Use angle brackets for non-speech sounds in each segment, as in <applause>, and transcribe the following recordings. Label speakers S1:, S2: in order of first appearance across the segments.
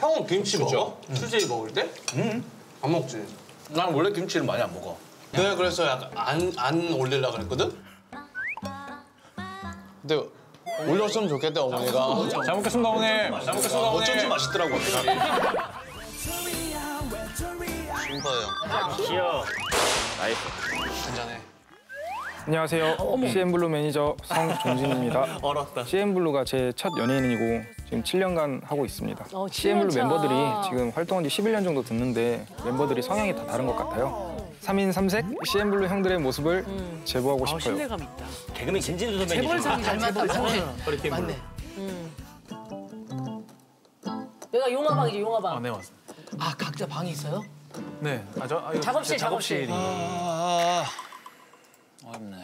S1: 형은 김치 먹어? 수제비 먹을 때? 응. 안 먹지.
S2: 난 원래 김치를 많이 안 먹어.
S1: 내가 그래서 약간 안, 안 올리려고 그랬거든? 근데 올렸으면 좋겠다, 어머니가.
S2: 잘 먹겠습니다, 어머니. 잘 먹겠습니다, 어머니.
S1: 어쩐지 맛있더라고.
S3: 슈퍼요.
S4: 귀여워.
S1: 한잔해.
S5: 안녕하세요. CN블루 매니저 성종진입니다. <laughs>
S2: 얼었다.
S5: CN블루가 제 첫 연예인이고 지금 7년간 하고 있습니다.
S6: 어,
S5: CN블루
S6: 7년 차.
S5: 멤버들이 지금 활동한 지 11년 정도 됐는데 멤버들이 성향이 다 다른 것 같아요. 3인 3색 CN블루 형들의 모습을 제보하고 싶어요.
S6: 신뢰감 있다.
S4: 개그맨 김진수 선배님.
S6: 재벌상이다, 재벌상.
S2: 허리케인 블루.
S6: 내가 용화방이지, 용화방.
S2: 아, 네, 맞습니다.
S6: 아, 각자 방이 있어요?
S2: 네. 아, 저, 아,
S6: 작업실,
S2: 제 작업실이.
S3: 아, 어렵네.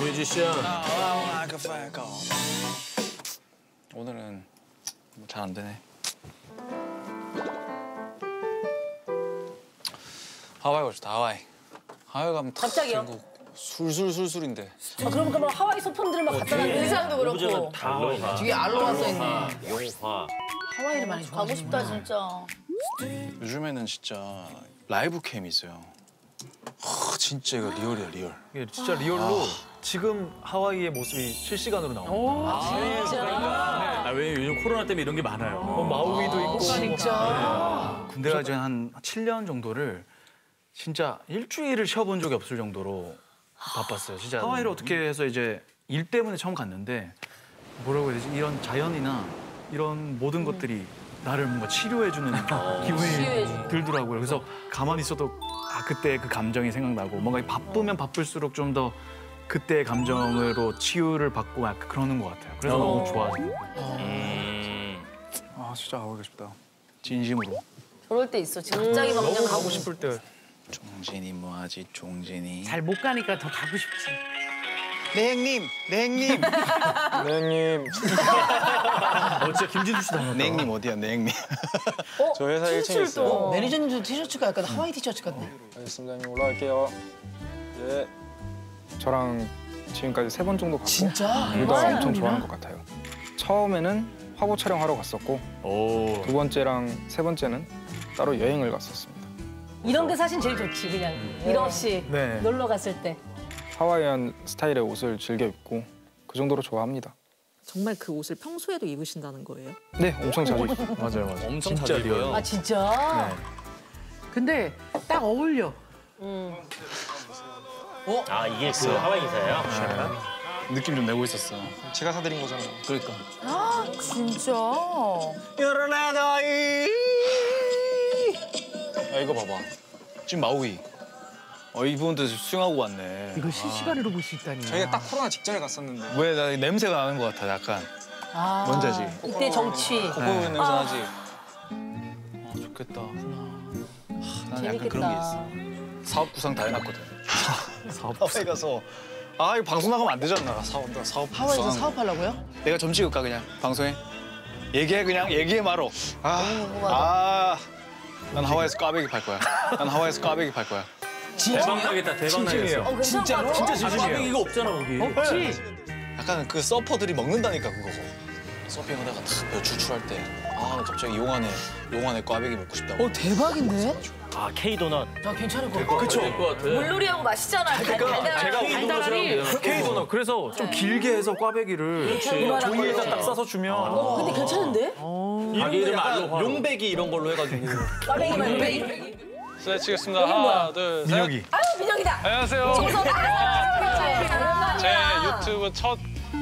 S4: 뮤지션.
S3: 오늘은 뭐잘안 되네. 하와이 가고 싶다, 하와이. 하와이 가면 탁
S6: 갑자기요?
S3: 술술술술인데.
S6: 아, 그럼 그럼 하와이 소품들만 갖다 놨는데 의상도 그렇고.
S4: 달로하.
S7: 뒤에 알로하 써있네.
S4: 용화.
S7: 하와이를 많이 좋아. 가고 싶다 진짜.
S3: 요즘에는 진짜 라이브 캠이 있어요. 하, 진짜 이거 real이야, real.
S2: 이게 진짜 real로 지금 하와이의 모습이 실시간으로 나옵니다.
S6: 진짜.
S4: 아, 왜냐면 요즘 코로나 때문에 이런 게 많아요.
S2: 뭐 마우이도 있고.
S6: 진짜.
S3: 군대 가지 한 7년 정도를 진짜 일주일을 쉬어본 적이 없을 정도로 바빴어요. 진짜 하와이를 어떻게 해서 이제 일 때문에 처음 갔는데 뭐라고 해야 되지? 이런 자연이나 이런 모든 것들이 나를 뭔가 치료해주는 기분이 들더라고요. 그래서 가만히 있어도 아 그때 그 감정이 생각나고 뭔가 바쁘면 바쁠수록 좀 더 그때의 감정으로 치유를 받고 막 그러는 것 같아요. 그래서 너무 좋아요.
S4: 음.
S3: 아 진짜 가고 싶다. 진심으로.
S7: 그럴 때 있어. 지금 갑자기 막 그냥 가고
S2: 싶을 때.
S3: 종진이 뭐하지 종진이.
S6: 잘 못 가니까 더 가고 싶지.
S3: 네네 형님.
S5: 네, 형님.
S2: 어, 진짜 김진수 씨 닮았다.
S3: 네 형님 어디야, 네 형님.
S5: 저 회사 1층에 있어요.
S7: 매니저님도 티셔츠가 약간 하와이 티셔츠 같네.
S5: 알겠습니다. 형님 올라갈게요. 예. 저랑 지금까지 세 번 정도 갔고
S7: 진짜?
S5: 둘다 엄청 좋아하는 것 같아요. 처음에는 화보 촬영하러 갔었고
S4: 오.
S5: 두 번째랑 세 번째는 따로 여행을 갔었습니다.
S6: 이런 게 사실 제일 좋지, 그냥. 일 없이
S2: 네.
S6: 놀러 갔을 때.
S5: 하와이안 스타일의 옷을 즐겨 입고 그 정도로 좋아합니다.
S8: 정말 그 옷을 평소에도 입으신다는 거예요?
S5: 네, 엄청 자주 입어요. <laughs>
S2: 맞아요, 맞아요.
S3: 엄청
S2: 진짜
S3: 자주 입어요.
S6: 아, 진짜?
S2: 네.
S7: 근데 딱 어울려.
S4: 아, 이게 그 하와이 기사예요?
S3: 느낌 좀 내고 있었어.
S5: 제가 사드린 거잖아요.
S3: 그러니까.
S7: 아 진짜.
S3: 야 이거 봐봐. 지금 마우이. 어 이분도 수영하고 왔네.
S7: 이걸 실시간으로 볼 수 있다니.
S5: 저희가 딱 코로나 직전에 갔었는데
S3: 왜 나 냄새가 나는 것 같아 약간.
S7: 아.
S3: 뭔지 알지?
S6: 이때 정취.
S3: 콧보는 냄새 나지. 아 좋겠다. 하, 난 약간 그런 게 있어. 사업 구상 다 해놨거든. <laughs> 사업 하와이 가서 아 이거 방송 나가면 안 되잖아. 사업 나 사업
S7: 하와이에서
S3: 구상.
S7: 사업하려고요?
S3: 내가 점 찍을까 그냥 방송에? 얘기해 그냥 얘기해 말어. 아. 아, 난 하와이에서 꽈배기 팔 거야. 난 하와이에서 꽈배기 팔 거야.
S4: 대박 나겠다, 대박 나겠어.
S6: 어, 진짜로?
S4: 진짜 진심이에요. 이거 없잖아, 거기.
S7: 없지.
S3: 약간 그 서퍼들이 먹는다니까 그거. 서핑하다가 탁 추출할 때, 아, 나 갑자기 용안에 용안에 꽈배기 먹고 싶다고.
S7: 어 대박인데?
S4: 아, K 도넛.
S7: 나 괜찮을 것 같아.
S4: 그쵸?
S6: 물놀이하고 맛있잖아. 달달한.
S2: 제가
S4: K 도넛이라고
S2: K 도넛. 그래서 좀 길게 해서 꽈배기를
S6: 이만한
S2: 종이에다. 딱 싸서 주면
S6: 어, 근데 괜찮은데?
S4: 가게 이름 알로하.
S2: 용배기 이런 걸로 해가지고.
S6: 꽈배기만 해.
S5: 네, 치겠습니다. 하나, 둘, 셋.
S2: 민혁이.
S6: 아유, 민혁이다.
S5: 안녕하세요. <laughs> 제 유튜브 첫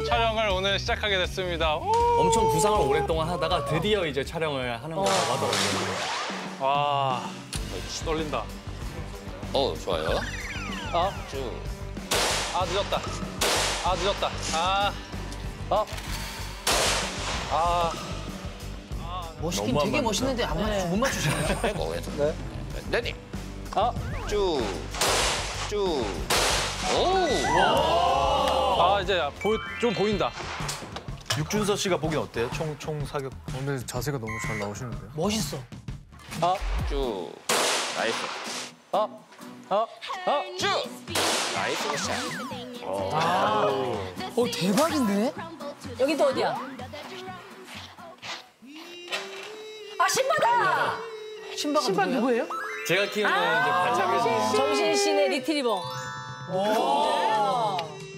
S5: 촬영을 오늘 시작하게 됐습니다. 오!
S9: 엄청 구상을 오랫동안 하다가 드디어 이제 촬영을 하는 거라고 하더라고요.
S5: 와, 떨린다.
S3: 어, 좋아요.
S5: 아,
S3: 쭉.
S5: 아 늦었다. 아 늦었다. 아, 아, 아.
S7: 멋있긴 되게 멋있는데 안 맞추 못 맞추시네요.
S3: 네. Ready.
S5: 아.
S3: 쭉. 쭉. 오.
S5: 아 이제 보, 좀 보인다.
S2: 육준서 씨가 보기엔 어때요? 총, 총 사격.
S9: 근데 자세가 너무 잘 나오시는데요?
S7: 멋있어.
S3: 쭉. Nice.
S5: 아, 아, 아.
S3: 쭉.
S7: 어 대박인데?
S6: 여기 또 어디야? 아 신바다.
S7: 신바가
S8: 신발
S7: 누구예요?
S8: 누구예요?
S9: 제가 키우는 이제 반짝이
S6: 정신 씨네 리트리버.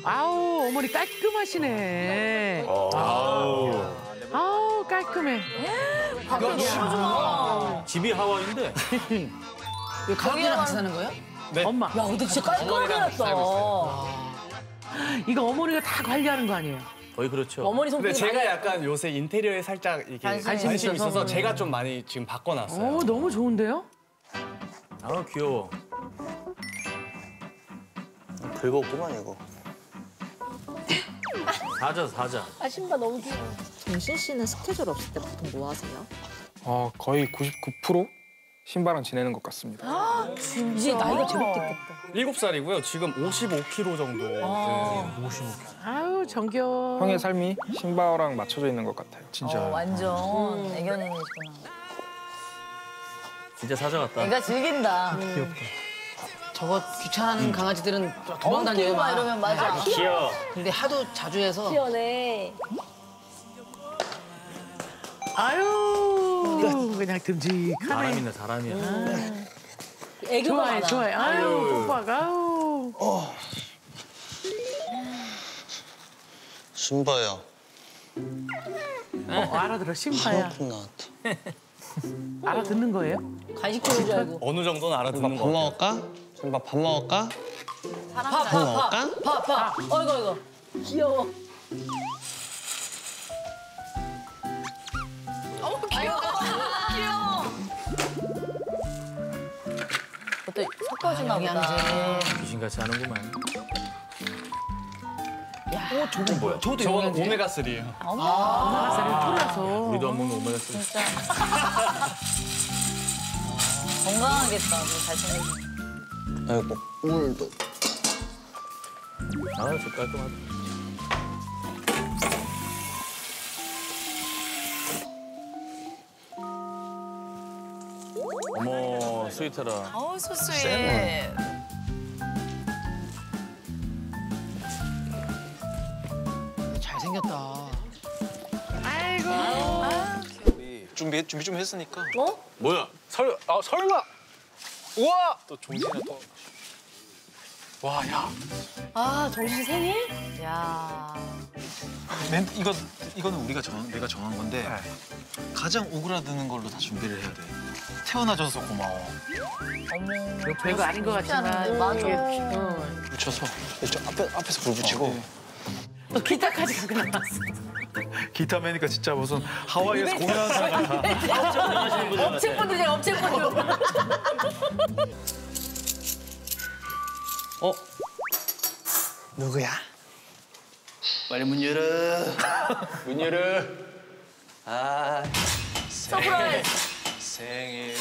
S8: 아우 어머니 깔끔하시네. 아우. 아우 깔끔해.
S4: 집이 하와이인데
S7: 왜 가족이랑 같이 사는 거예요?
S8: 엄마
S6: 야 근데 진짜 깔끔하게 해놨다.
S8: 이거 어머니가 다 관리하는 거 아니에요?
S4: 거의 그렇죠.
S6: 어머니
S9: 근데
S6: 손길이
S9: 제가 약간 요새 인테리어에 살짝 이게
S7: 관심이
S9: 관심이,
S8: 있어서.
S9: 있어서 제가 좀 많이 지금 바꿔놨어요.
S8: 오 너무 좋은데요?
S4: 아 귀여워.
S1: 긁었구만 이거.
S4: 사자 사자.
S6: 아 신바 너무 귀여워.
S8: 정신 씨는 스케줄 없을 때 보통 뭐 하세요?
S5: 어, 거의 99% 신바랑 지내는 것 같습니다.
S6: 이제 나이가 제법 됐겠다.
S9: 7살이고요. 지금 55kg 정도. 네.
S8: 아유 정겨워.
S5: 형의 삶이 신바랑 맞춰져 있는 것 같아요.
S3: 진짜.
S6: 어, 완전 애견인이시구나.
S4: 진짜 사자 같다.
S6: 애가 즐긴다.
S7: 저거 귀찮아하는 강아지들은 도망다녀요.
S6: 막
S7: 막.
S6: 이러면 맞아.
S4: 귀여워.
S7: 근데 하도 자주 해서
S6: 시원해.
S8: 아유 그냥 듬직하네.
S4: 사람이네 사람이야.
S6: 애교가
S8: 좋아해
S6: 많아.
S8: 좋아해. 아유 뽀뽀가 아유.
S1: 신바야.
S8: 어, 알아들어 신바야.
S1: 나왔다. <laughs>
S8: 알아듣는 거예요?
S6: 간식 주는 줄 알고.
S9: 어느 정도는 알아듣는 밥거 같아요.
S1: 먹을까? 신바 밥 먹을까?
S6: 파, 파, 파.
S1: 먹을까?
S6: 파, 파. 어이구, 어이구. 귀여워. 어머, 귀여워. 귀여워. 섞어주나
S7: 여기
S6: 보다.
S4: 귀신같이 하는구만.
S7: 오 저거 뭐야? 저것도
S9: 저거는
S7: 영양제.
S9: 오메가 3예요.
S8: 엄마가 풀어서.
S4: 우리도 안 먹는 오메가 3.
S6: 진짜. <laughs> 건강하겠다. 뭐 잘생겼어.
S1: 아이고 오늘도.
S4: 아 저 깔끔하다. 어머 스위트라.
S6: 어우, 소스에.
S2: 준비 준비 좀 했으니까.
S6: 어?
S4: 뭐야?
S2: 설, 아 설마. 우와. 또 종신에 또. 와, 야.
S6: 아, 정신 생일? 야.
S2: 멘, 이거 이거는 우리가 정 내가 정한 건데
S3: 네.
S2: 가장 오그라드는 걸로 다 준비를 해야 돼. 태어나줘서 고마워.
S6: 어머.
S8: 별거 아닌 것 같지만.
S6: 맞아. 응.
S1: 붙여서 이쪽 앞에 앞에서 불 붙이고.
S8: 또 기타까지 갖고 나왔어. <laughs>
S3: 기타 매니까 진짜 무슨 하와이에서 공연하는 사람 같아.
S6: 업체 분들이야, 업체 분들. <laughs>
S1: 어? 누구야?
S9: 빨리 문 열어. <laughs> 문 열어.
S1: 아
S6: surprise.
S1: 생일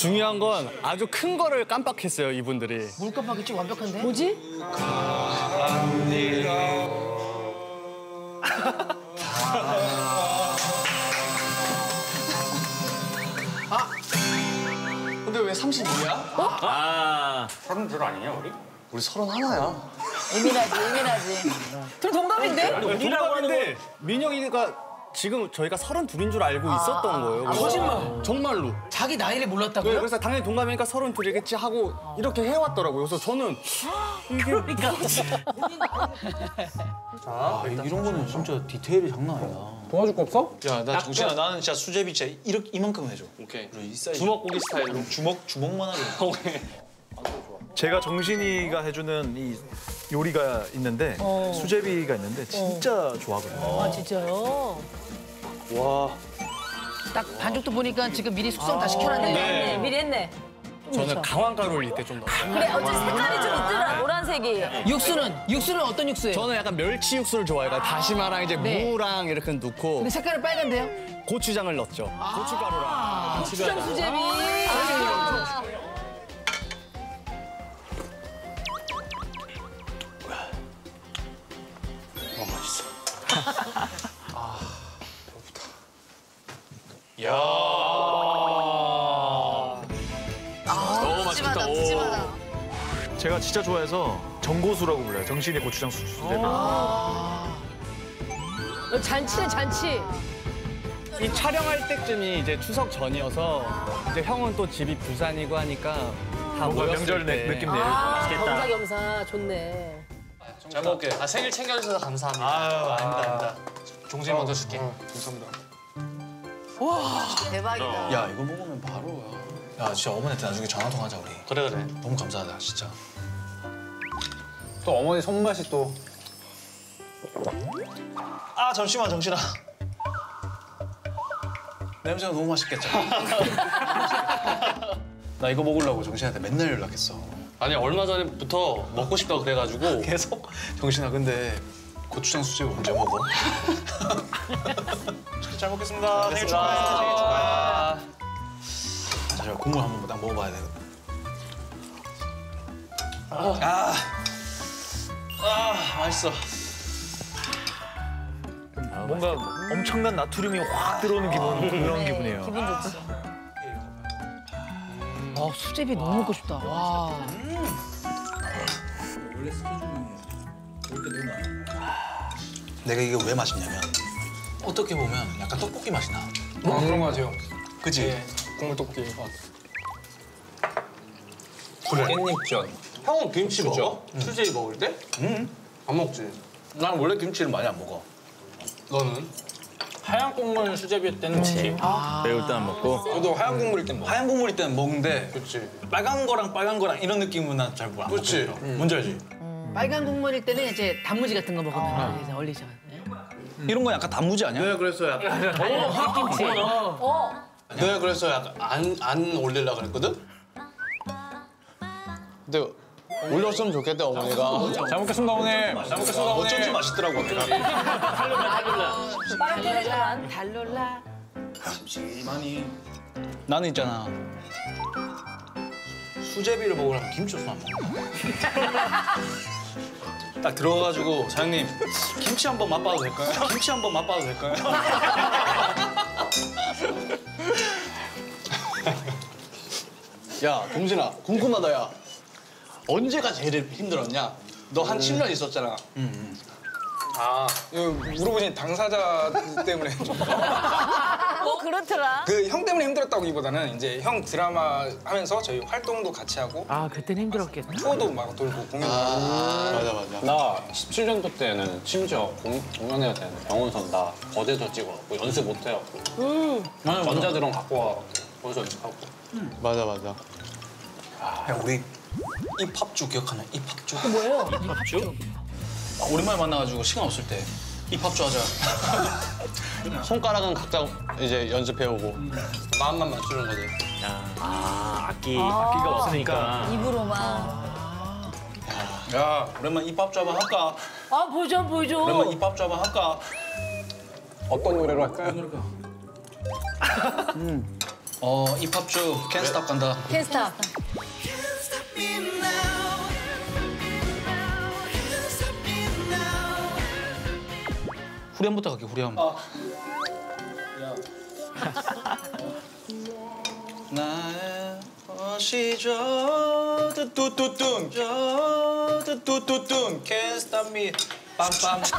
S9: 중요한 건 아주 큰 거를 깜빡했어요, 이분들이.
S7: 물컵하기 좀 완벽한데?
S6: 뭐지?
S1: 근데 왜 32야?
S4: 아
S1: 서른 둘 아니냐 우리? 우리 서른 하나야.
S6: 예민하지, 예민하지. 둘 동갑인데?
S9: 우리라고 하는데 민영이가 지금 저희가 서른 둘인 줄 알고 있었던 거예요. 그래서
S7: 거짓말.
S9: 정말로.
S7: 자기 나이를
S9: 네,
S7: 몰랐다고요?
S9: 그래서 당연히 동갑이니까 서른 둘이겠지 하고 이렇게 해왔더라고요. 그래서 저는
S8: 그러니까.
S2: 아, 이런 거는 진짜 디테일이 장난 아니다.
S1: 도와줄 거 없어?
S2: 야, 나 정신아 나는 진짜 수제비 진짜 이렇게 이만큼 해줘. 오케이. 이 사이즈.
S1: 주먹 고기 스타일로.
S2: 주먹 주먹만 하게.
S1: 오케이.
S3: 제가 정신이가 해주는 이 요리가 있는데 수제비가 있는데 진짜 좋아하거든요.
S6: 아, 진짜요?
S2: 와.
S7: 딱 반죽도 보니까 지금 미리 숙성 다 시켜놨네.
S6: 네, 미리 했네.
S9: 저는 강황가루를 이때 좀 넣었어요.
S6: 그래, 어째 색깔이 좀 있더라, 노란색이.
S7: 육수는 육수는 어떤 육수예요?
S9: 저는 약간 멸치 육수를 좋아해요. 다시마랑 이제
S7: 네.
S9: 무랑 이렇게 넣고
S7: 근데 색깔은 빨간데요?
S9: 고추장을 넣었죠. 고춧가루랑.
S6: 고추장 수제비.
S1: 너무
S2: 맛있겠다. 오.
S10: 제가 진짜 좋아해서 정고수라고 불러요. 정신이 고추장 수수대로.
S6: 어, 잔치네 잔치.
S9: 이 촬영할 때쯤이 이제 추석 전이어서 이제 형은 또 집이 부산이고 하니까 다
S10: 뭔가
S9: 모였을
S10: 명절
S9: 때
S10: 느- 느낌 내요.
S6: 아, 겸사 겸사 좋네.
S2: 잘 먹을게.
S1: 아 생일 챙겨주셔서 감사합니다.
S2: 아유 아닙니다 아닙니다.
S1: 종지 먼저 줄게.
S2: 감사합니다.
S6: 대박이다.
S3: 야 이거 먹으면 바로야. 야 진짜 어머니한테 나중에 전화 통화하자 우리.
S1: 그래 그래.
S3: 너무 감사하다 진짜.
S2: 또 어머니 손맛이 또.
S3: 아 잠시만 정신아. 냄새가 너무 맛있겠잖아. <laughs> 나 이거 먹으려고 정신한테 맨날 연락했어.
S1: 아니 얼마 전부터 먹고 싶다고 그래가지고 <laughs>
S3: 계속 정신아 근데 고추장 수제비 언제 먹어? <laughs> 잘 먹겠습니다. 생일 축하해. 생일 축하해. 아, 잠시만 국물 한번 딱 먹어봐야 돼. 아, 아 맛있어.
S10: 뭔가 엄청난 나트륨이 확 들어오는 기분 그런 기분이에요.
S6: 기분 좋지.
S7: 아, 수제비 너무 먹고 싶다. 와.
S3: 내가 이게 왜 맛있냐면 어떻게 보면 약간 떡볶이 맛이 나.
S2: 어, 그런 거 같아요.
S3: 그치?
S2: 국물 떡볶이.
S1: 그래.
S2: 깻잎전.
S1: 형은 김치 먹어? 수제비 먹을 때?
S3: 응.
S1: 안 먹지.
S3: 난 원래 김치를 많이 안 먹어.
S1: 너는?
S2: 하얀 국물 수제비 때는 먹지.
S4: 매울 때안 먹고.
S2: 저도 하얀 국물일 땐 먹어.
S3: 하얀 국물일 때는 먹는데
S1: 그렇지.
S3: 빨간 거랑 빨간 거랑 이런 느낌은 난잘안
S1: 그치.
S3: 먹겠어. 뭔지 알지?
S7: 빨간 국물일 때는 이제 단무지 같은 거 먹으면 이제 얼리죠. 네.
S3: 이런 건 약간 단무지 아니야?
S1: 내가 그래서 약간
S7: 김치.
S1: 내가 그래서 약간 안, 안 올리려고 그랬거든? 근데 올렸으면 좋겠다 어머니가
S2: 잘 먹겠습니다 어머니. 잘 먹겠습니다 어머니.
S3: 어쩐지 맛있더라고. 내가.
S6: 빨대를
S7: 달롤라.
S3: 나는 있잖아. 수제비를 먹으려면 김치 없으면 안 먹는다. <laughs> 딱 들어가가지고 사장님 김치 한 번 맛봐도 될까요? 김치 한 번 맛봐도 될까요? <laughs>
S1: 야 동진아 궁금하다 야 언제가 제일 힘들었냐? 너한 10년 있었잖아
S2: 아, 이 거 물어보니 당사자 때문에 <laughs>
S6: 뭐 그렇더라.
S2: 그 형 때문에 힘들었다기보다는 이제 형 드라마 하면서 저희 활동도 같이 하고
S8: 아, 그때는 힘들었겠다.
S2: 투어도 막 돌고 공연도 하고
S1: 맞아 맞아
S11: 나 17년도 때는 심지어 공, 공연해야 되는데 병원선 나 거제도 찍어갖고 연습 못 해갖고 전자드럼 갖고 와 거기서 연습하고
S1: 맞아 맞아
S3: 야 우리 이 팝주 기억하냐? 이 팝주.
S6: 뭐예요?
S3: 아, 오랜만에 만나가지고 시간 없을 때이 팝주 하자.
S1: 손가락은 각자 이제 연습해오고 마음만 맞추는 거지
S4: 아, 악기. 악기가 없으니까.
S6: 입으로만.
S3: 야 오랜만에 입합주 한번 할까?
S6: 아 보여줘 보여줘.
S3: 오랜만에 입합주 한번 할까?
S11: 어떤 노래로 할까요?
S3: 어, 이 팝주 캔 스탑 간다.
S6: 캔스타.
S3: 후렴부터 갈게 후렴. 나의 어시죠. 뚜뚜뚜뚱 저 뚜뚜뚜뚱 Can't stop me 빰빰 빰빰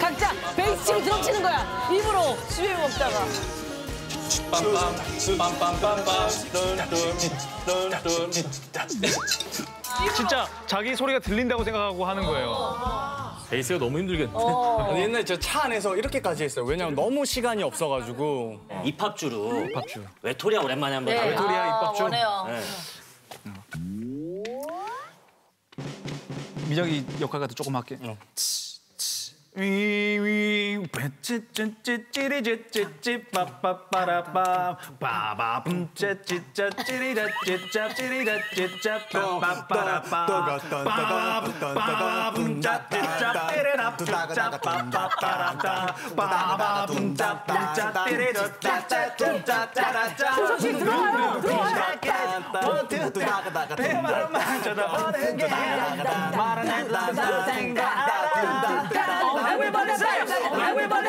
S6: 각자 베이스 치고 드럼 치는 거야. 입으로 수제비 먹다가.
S3: 빰빰 빰빰 빰빰. 뚠뚠
S10: 진짜 자기 소리가 들린다고 생각하고 하는 거예요.
S4: 베이스가 너무 힘들겠네.
S9: 아니, 옛날에 저 차 안에서 이렇게까지 했어요. 왜냐면 너무 시간이 없어가지고.
S4: 입합주로.
S10: 팝주.
S4: 외톨이야 오랜만에 한번.
S6: 네.
S4: 네.
S10: 외톨이야,
S6: 아,
S10: 입밥주.
S6: 원해요.
S10: 미적이 역할 같은 조금 할게. 위위 찌찌찌찌리찌찌찌 빠빠빠라빰 빠바붐 짜찌짜 찌리자찌짜 찌리자찌짜 빠빠빠라빰 빠바붐 짜찌짜 찌리라찌짜 빠빠빠라따 빠바붐 짜찌짜 찌리자짜짜짜 짜라짜
S6: 조금씩 들어와요.
S10: 내 말만 쳐다보는 게 말은 해도 생각
S6: Everybody say, everybody